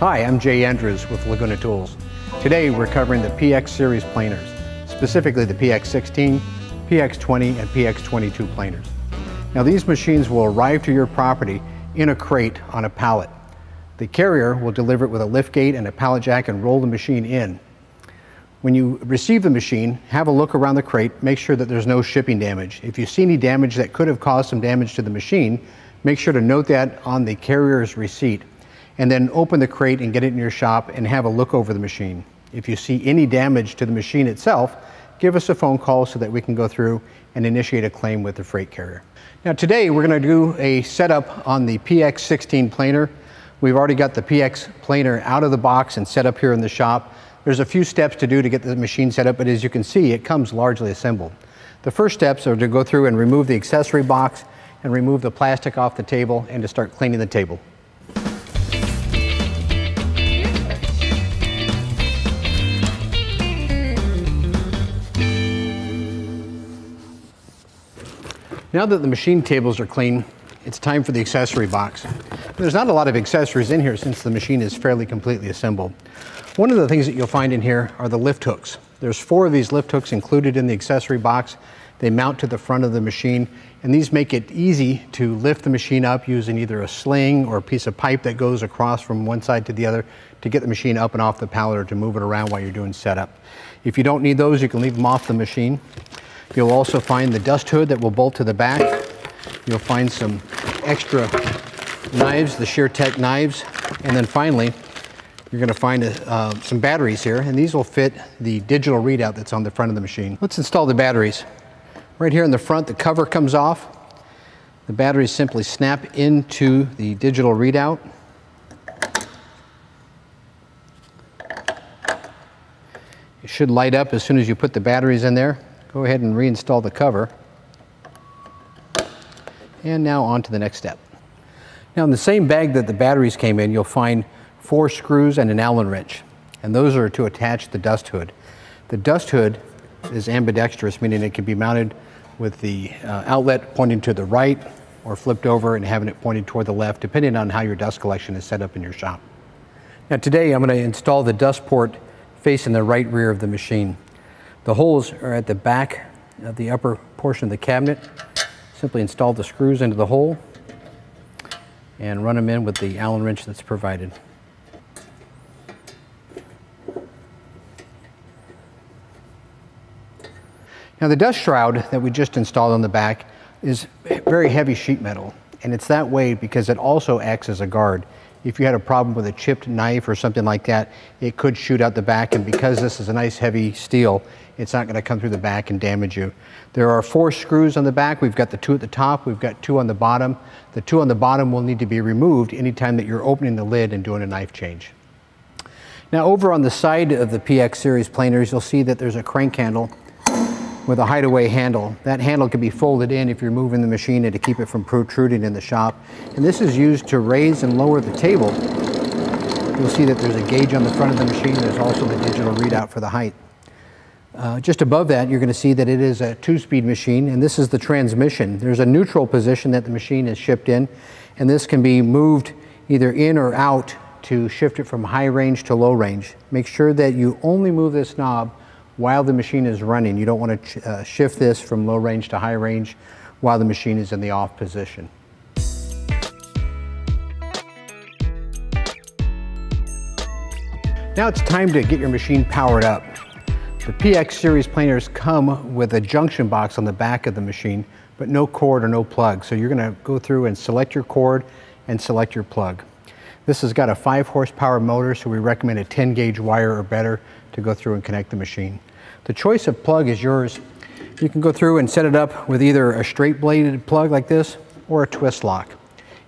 Hi, I'm Jay Andrews with Laguna Tools. Today we're covering the PX series planers, specifically the PX16, PX20, and PX22 planers. Now these machines will arrive to your property in a crate on a pallet. The carrier will deliver it with a lift gate and a pallet jack and roll the machine in. When you receive the machine, have a look around the crate, make sure that there's no shipping damage. If you see any damage that could have caused some damage to the machine, make sure to note that on the carrier's receipt and then open the crate and get it in your shop and have a look over the machine. If you see any damage to the machine itself, give us a phone call so that we can go through and initiate a claim with the freight carrier. Now today we're going to do a setup on the PX16 planer. We've already got the PX planer out of the box and set up here in the shop. There's a few steps to do to get the machine set up, but as you can see, it comes largely assembled. The first steps are to go through and remove the accessory box and remove the plastic off the table and to start cleaning the table. Now that the machine tables are clean, it's time for the accessory box. There's not a lot of accessories in here since the machine is fairly completely assembled. One of the things that you'll find in here are the lift hooks. There's four of these lift hooks included in the accessory box. They mount to the front of the machine and these make it easy to lift the machine up using either a sling or a piece of pipe that goes across from one side to the other to get the machine up and off the pallet or to move it around while you're doing setup. If you don't need those, you can leave them off the machine. You'll also find the dust hood that will bolt to the back. You'll find some extra knives, the ShearTec knives. And then finally, you're gonna find uh, some batteries here, and these will fit the digital readout that's on the front of the machine. Let's install the batteries. Right here in the front, the cover comes off. The batteries simply snap into the digital readout. It should light up as soon as you put the batteries in there. Go ahead and reinstall the cover. And now on to the next step. Now in the same bag that the batteries came in, you'll find four screws and an Allen wrench. And those are to attach the dust hood. The dust hood is ambidextrous, meaning it can be mounted with the uh, outlet pointing to the right or flipped over and having it pointed toward the left, depending on how your dust collection is set up in your shop. Now today I'm going to install the dust port facing the right rear of the machine. The holes are at the back of the upper portion of the cabinet. Simply install the screws into the hole and run them in with the Allen wrench that's provided. Now the dust shroud that we just installed on the back is very heavy sheet metal and it's that way because it also acts as a guard if you had a problem with a chipped knife or something like that, it could shoot out the back. And because this is a nice heavy steel, it's not going to come through the back and damage you. There are four screws on the back. We've got the two at the top. We've got two on the bottom. The two on the bottom will need to be removed anytime that you're opening the lid and doing a knife change. Now over on the side of the PX series planers, you'll see that there's a crank handle with a hideaway handle. That handle can be folded in if you're moving the machine and to keep it from protruding in the shop. And this is used to raise and lower the table. You'll see that there's a gauge on the front of the machine. There's also the digital readout for the height. Uh, just above that, you're going to see that it is a two-speed machine, and this is the transmission. There's a neutral position that the machine is shipped in, and this can be moved either in or out to shift it from high range to low range. Make sure that you only move this knob while the machine is running. You don't want to uh, shift this from low range to high range while the machine is in the off position. Now it's time to get your machine powered up. The PX series planers come with a junction box on the back of the machine, but no cord or no plug. So you're gonna go through and select your cord and select your plug. This has got a five horsepower motor, so we recommend a 10 gauge wire or better to go through and connect the machine. The choice of plug is yours. You can go through and set it up with either a straight bladed plug like this or a twist lock.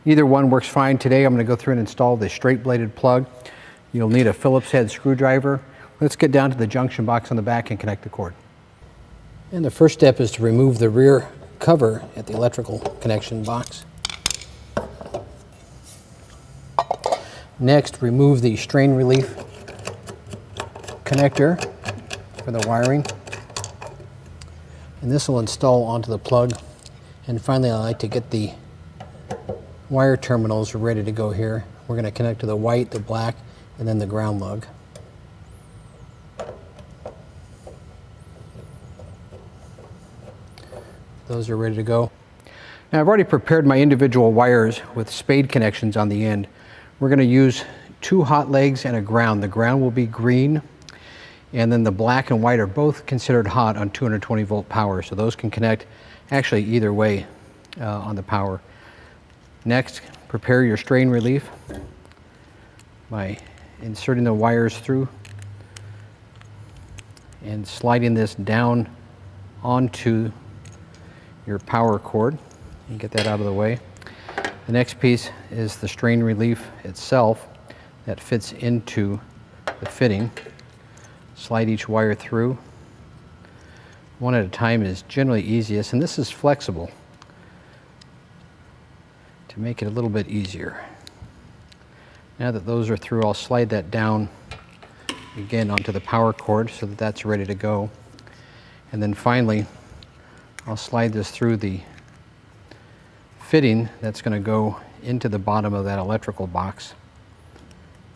Either one works fine. Today I'm going to go through and install the straight bladed plug. You'll need a Phillips head screwdriver. Let's get down to the junction box on the back and connect the cord. And the first step is to remove the rear cover at the electrical connection box. Next, remove the strain relief connector for the wiring. And this will install onto the plug. And finally, I like to get the wire terminals ready to go here. We're going to connect to the white, the black, and then the ground lug. Those are ready to go. Now I've already prepared my individual wires with spade connections on the end. We're going to use two hot legs and a ground. The ground will be green and then the black and white are both considered hot on 220 volt power so those can connect actually either way uh, on the power. Next prepare your strain relief by inserting the wires through and sliding this down onto your power cord and get that out of the way. The next piece is the strain relief itself that fits into the fitting. Slide each wire through. One at a time is generally easiest, and this is flexible to make it a little bit easier. Now that those are through, I'll slide that down again onto the power cord so that that's ready to go. And then finally, I'll slide this through the fitting that's going to go into the bottom of that electrical box.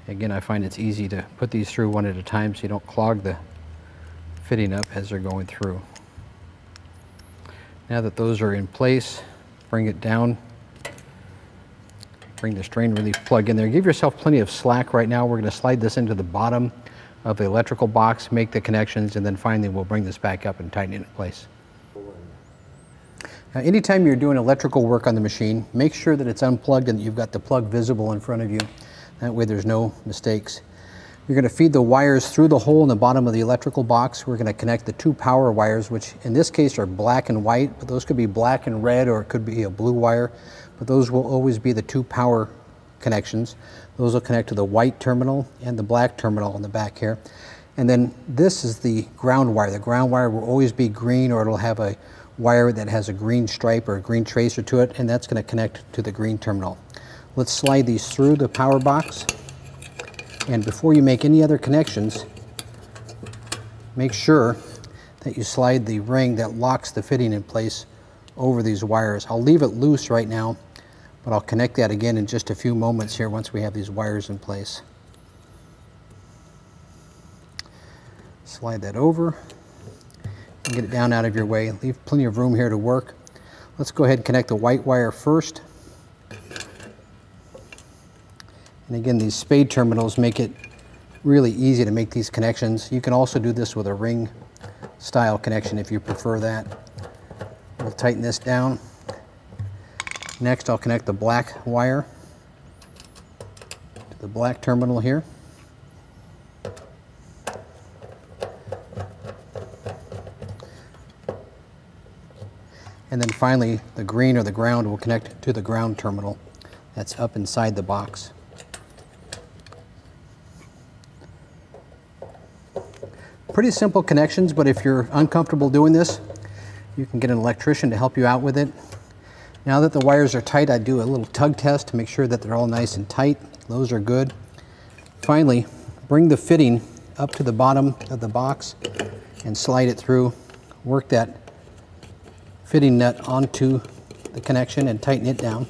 Again, I find it's easy to put these through one at a time so you don't clog the fitting up as they're going through. Now that those are in place, bring it down, bring the strain relief plug in there. Give yourself plenty of slack right now. We're going to slide this into the bottom of the electrical box, make the connections, and then finally we'll bring this back up and tighten it in place. Now, anytime you're doing electrical work on the machine, make sure that it's unplugged and that you've got the plug visible in front of you. That way there's no mistakes. You're going to feed the wires through the hole in the bottom of the electrical box. We're going to connect the two power wires, which in this case are black and white, but those could be black and red or it could be a blue wire. But those will always be the two power connections. Those will connect to the white terminal and the black terminal on the back here. And then this is the ground wire. The ground wire will always be green or it'll have a wire that has a green stripe or a green tracer to it, and that's going to connect to the green terminal. Let's slide these through the power box. And before you make any other connections, make sure that you slide the ring that locks the fitting in place over these wires. I'll leave it loose right now, but I'll connect that again in just a few moments here once we have these wires in place. Slide that over and get it down out of your way. Leave plenty of room here to work. Let's go ahead and connect the white wire first. And again, these spade terminals make it really easy to make these connections. You can also do this with a ring style connection if you prefer that. We'll tighten this down. Next, I'll connect the black wire to the black terminal here. And then finally, the green or the ground will connect to the ground terminal that's up inside the box. Pretty simple connections, but if you're uncomfortable doing this, you can get an electrician to help you out with it. Now that the wires are tight, I do a little tug test to make sure that they're all nice and tight. Those are good. Finally, bring the fitting up to the bottom of the box and slide it through. Work that fitting nut onto the connection and tighten it down.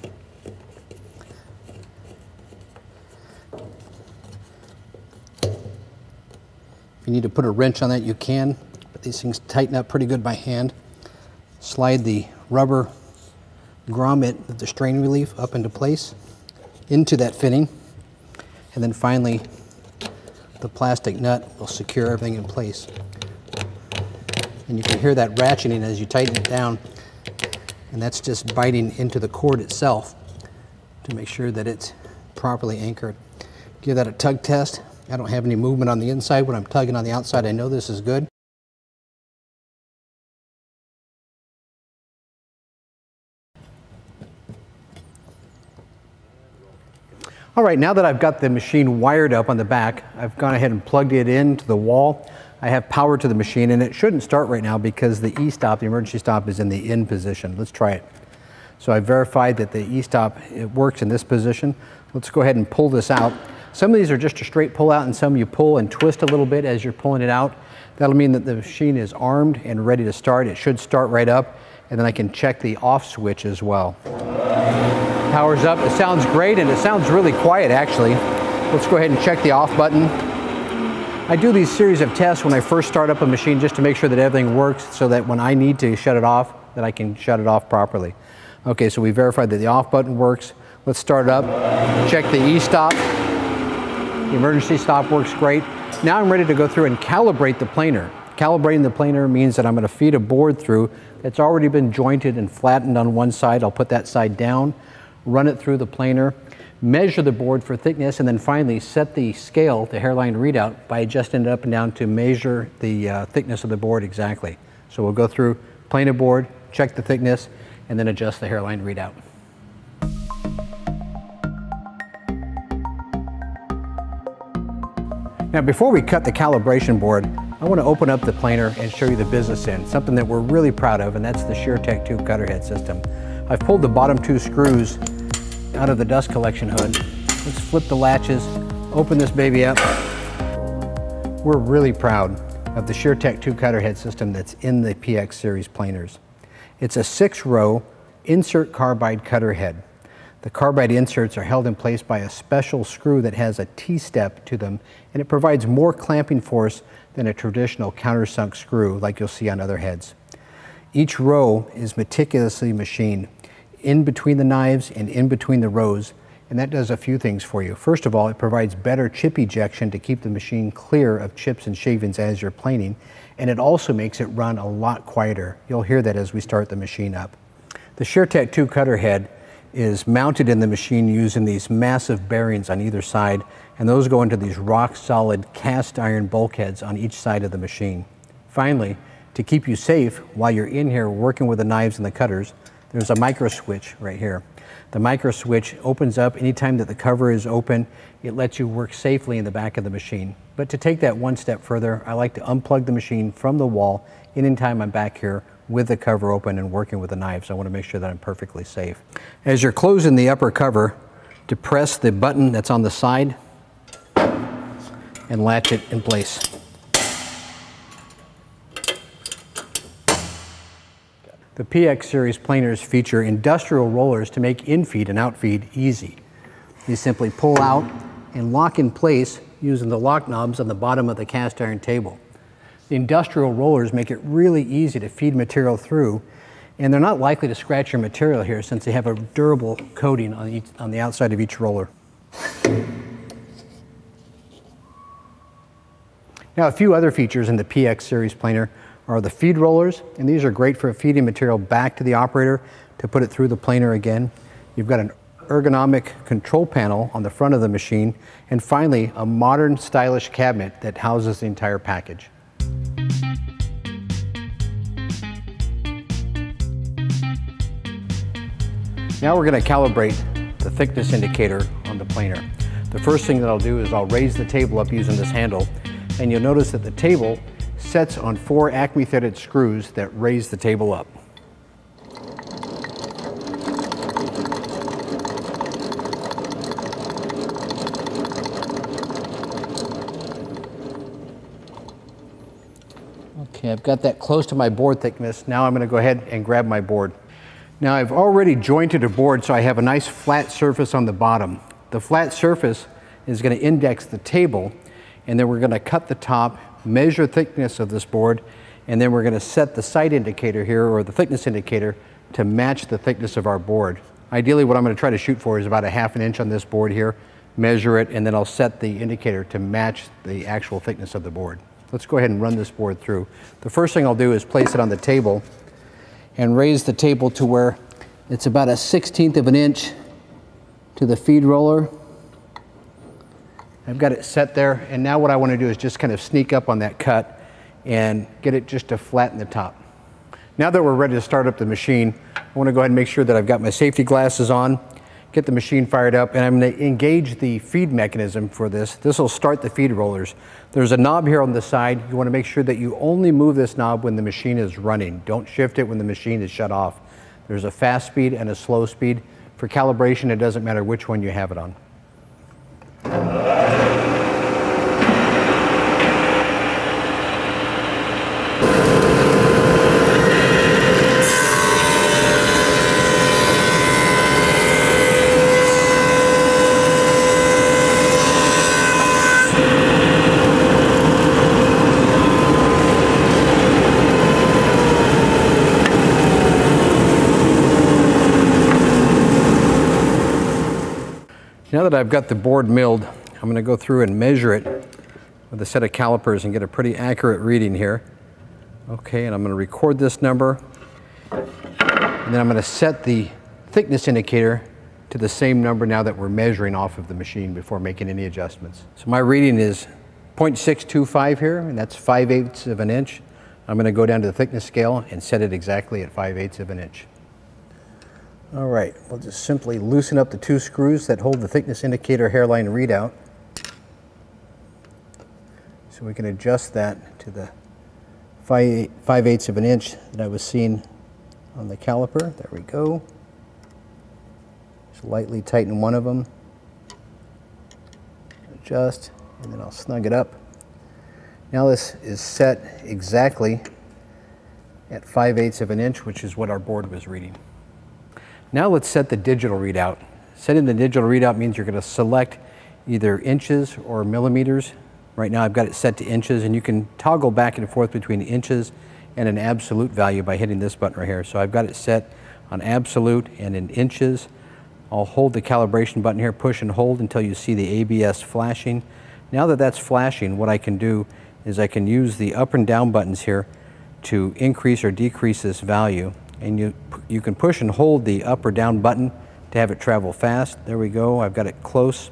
You need to put a wrench on that, you can, but these things tighten up pretty good by hand. Slide the rubber grommet the strain relief up into place into that fitting. And then finally, the plastic nut will secure everything in place. And you can hear that ratcheting as you tighten it down. And that's just biting into the cord itself to make sure that it's properly anchored. Give that a tug test. I don't have any movement on the inside. When I'm tugging on the outside, I know this is good. All right, now that I've got the machine wired up on the back, I've gone ahead and plugged it into the wall. I have power to the machine and it shouldn't start right now because the e-stop, the emergency stop is in the in position. Let's try it. So I verified that the e-stop, it works in this position. Let's go ahead and pull this out. Some of these are just a straight pull out and some you pull and twist a little bit as you're pulling it out. That'll mean that the machine is armed and ready to start. It should start right up and then I can check the off switch as well. powers up. It sounds great and it sounds really quiet actually. Let's go ahead and check the off button. I do these series of tests when I first start up a machine just to make sure that everything works so that when I need to shut it off, that I can shut it off properly. Okay, so we verified that the off button works. Let's start it up. Check the e-stop. The emergency stop works great. Now I'm ready to go through and calibrate the planer. Calibrating the planer means that I'm going to feed a board through that's already been jointed and flattened on one side. I'll put that side down, run it through the planer, measure the board for thickness, and then finally set the scale, the hairline readout, by adjusting it up and down to measure the uh, thickness of the board exactly. So we'll go through planer board, check the thickness, and then adjust the hairline readout. Now before we cut the calibration board, I want to open up the planer and show you the business end, something that we're really proud of, and that's the ShearTec 2 cutter head system. I've pulled the bottom two screws out of the dust collection hood. Let's flip the latches, open this baby up. We're really proud of the ShearTec 2 cutter head system that's in the PX series planers. It's a six row insert carbide cutter head. The carbide inserts are held in place by a special screw that has a T-step to them and it provides more clamping force than a traditional countersunk screw like you'll see on other heads. Each row is meticulously machined in between the knives and in between the rows and that does a few things for you. First of all, it provides better chip ejection to keep the machine clear of chips and shavings as you're planing, and it also makes it run a lot quieter. You'll hear that as we start the machine up. The ShearTec 2 cutter head is mounted in the machine using these massive bearings on either side, and those go into these rock solid cast iron bulkheads on each side of the machine. Finally, to keep you safe while you're in here working with the knives and the cutters, there's a micro switch right here. The micro switch opens up anytime that the cover is open. It lets you work safely in the back of the machine. But to take that one step further, I like to unplug the machine from the wall anytime I'm back here with the cover open and working with the knives. I want to make sure that I'm perfectly safe. As you're closing the upper cover, depress the button that's on the side and latch it in place. The PX series planers feature industrial rollers to make infeed and outfeed easy. You simply pull out and lock in place using the lock knobs on the bottom of the cast iron table. The industrial rollers make it really easy to feed material through, and they're not likely to scratch your material here since they have a durable coating on, each, on the outside of each roller. Now, a few other features in the PX series planer are the feed rollers, and these are great for feeding material back to the operator to put it through the planer again. You've got an ergonomic control panel on the front of the machine, and finally, a modern stylish cabinet that houses the entire package. Now we're going to calibrate the thickness indicator on the planer. The first thing that I'll do is I'll raise the table up using this handle and you'll notice that the table sets on four Acme threaded screws that raise the table up. Okay, I've got that close to my board thickness. Now I'm going to go ahead and grab my board. Now I've already jointed a board so I have a nice flat surface on the bottom. The flat surface is going to index the table and then we're going to cut the top, measure thickness of this board, and then we're going to set the sight indicator here or the thickness indicator to match the thickness of our board. Ideally what I'm going to try to shoot for is about a half an inch on this board here, measure it, and then I'll set the indicator to match the actual thickness of the board. Let's go ahead and run this board through. The first thing I'll do is place it on the table and raise the table to where it's about a 16th of an inch to the feed roller. I've got it set there, and now what I want to do is just kind of sneak up on that cut and get it just to flatten the top. Now that we're ready to start up the machine, I want to go ahead and make sure that I've got my safety glasses on, get the machine fired up, and I'm to engage the feed mechanism for this. This will start the feed rollers. There's a knob here on the side. You want to make sure that you only move this knob when the machine is running. Don't shift it when the machine is shut off. There's a fast speed and a slow speed. For calibration, it doesn't matter which one you have it on. That I've got the board milled, I'm going to go through and measure it with a set of calipers and get a pretty accurate reading here. Okay, and I'm going to record this number. And then I'm going to set the thickness indicator to the same number now that we're measuring off of the machine before making any adjustments. So my reading is 0.625 here, and that's 5 eighths of an inch. I'm going to go down to the thickness scale and set it exactly at 5 eighths of an inch. All right, we'll just simply loosen up the two screws that hold the thickness indicator hairline readout. So we can adjust that to the 5, 5 eighths of an inch that I was seeing on the caliper. There we go. Just lightly tighten one of them. Adjust, and then I'll snug it up. Now this is set exactly at 5 eighths of an inch, which is what our board was reading. Now let's set the digital readout. Setting the digital readout means you're going to select either inches or millimeters. Right now I've got it set to inches and you can toggle back and forth between inches and an absolute value by hitting this button right here. So I've got it set on absolute and in inches. I'll hold the calibration button here, push and hold until you see the ABS flashing. Now that that's flashing, what I can do is I can use the up and down buttons here to increase or decrease this value and you, you can push and hold the up or down button to have it travel fast. There we go, I've got it close.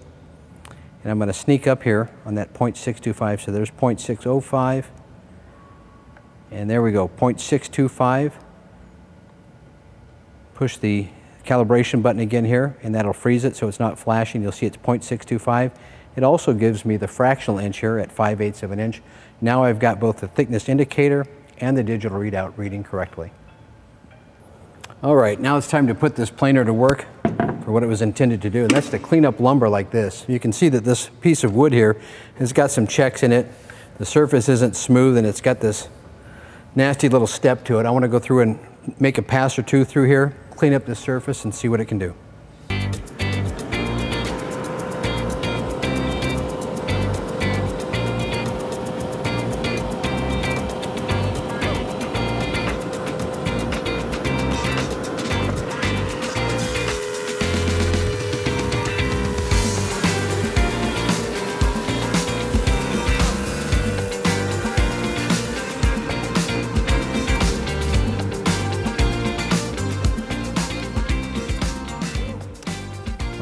And I'm going to sneak up here on that 0.625, so there's 0.605. And there we go, 0.625. Push the calibration button again here, and that'll freeze it so it's not flashing. You'll see it's 0.625. It also gives me the fractional inch here at 5 eighths of an inch. Now I've got both the thickness indicator and the digital readout reading correctly. All right, now it's time to put this planer to work for what it was intended to do, and that's to clean up lumber like this. You can see that this piece of wood here has got some checks in it. The surface isn't smooth and it's got this nasty little step to it. I want to go through and make a pass or two through here, clean up the surface and see what it can do.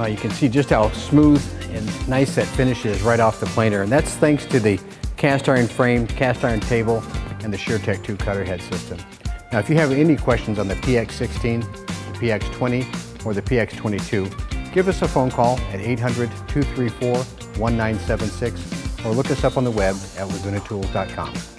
Uh, you can see just how smooth and nice that finish is right off the planer. And that's thanks to the cast iron frame, cast iron table, and the ShearTec 2 cutter head system. Now, if you have any questions on the PX16, the PX20, or the PX22, give us a phone call at 800-234-1976 or look us up on the web at lagunatools.com.